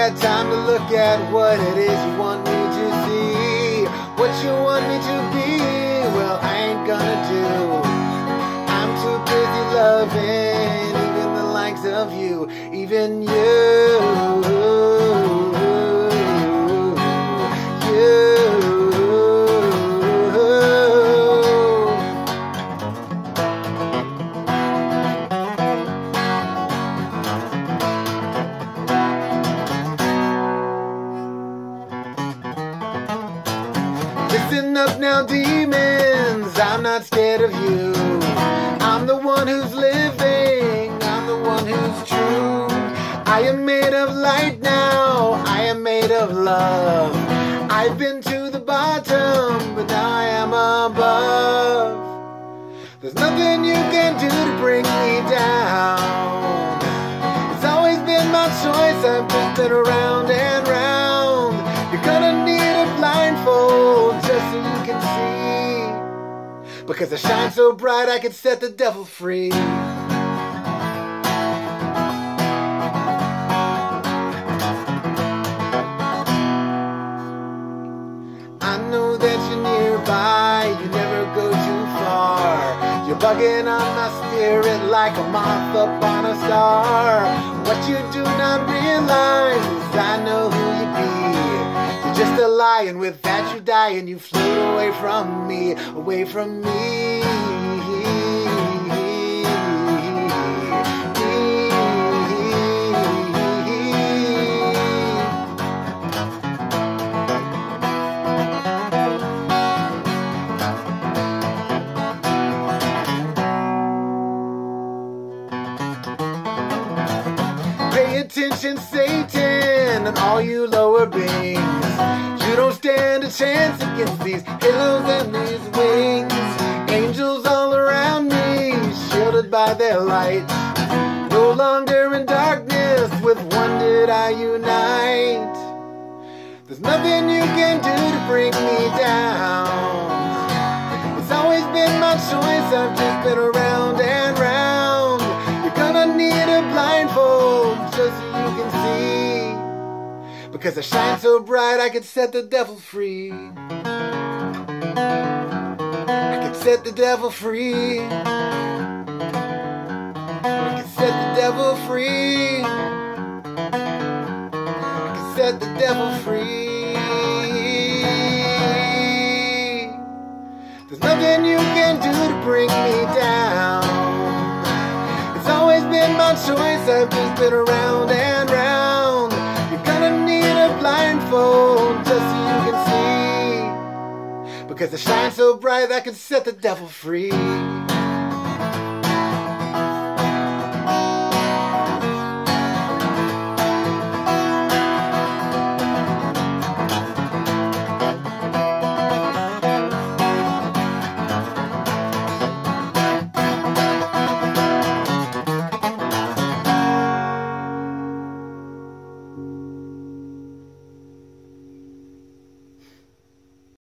at what it is you want me to see. What you want me to be, well, I ain't gonna do. I'm too busy loving even the likes of you, even you. Listen up now, demons. I'm not scared of you. I'm the one who's living. I'm the one who's true. I am made of light now. I am made of love. I've been to the bottom, but now I am above. There's nothing you can do to bring me down. It's always been my choice. I've just been around Because I shine so bright, I can set the devil free. I know that you're nearby, you never go too far. You're bugging on my spirit like a moth up on a star. What you do not realize is I know who you be. You're just a lie, and with that die, and you float away from me, away from me. Pay attention, Satan, and all you lower beings. You don't stand a chance against these halos and these wings. Angels all around me, shielded by their light. No longer in darkness, with one did I unite. There's nothing you can do to bring me down. Because I shine so bright, I could set the devil free. I could set the devil free. I could set the devil free. I could set the devil free. There's nothing you can do to bring me down. It's always been my choice, I've just been around you can see. Because I shine so bright, that can set the devil free.